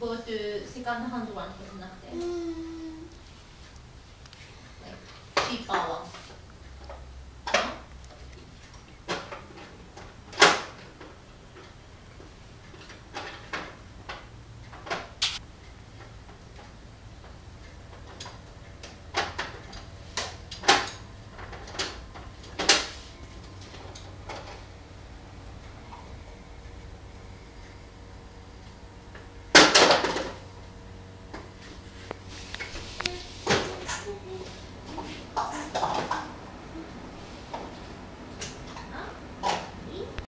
go to second hand one とかじゃなくて、like cheaper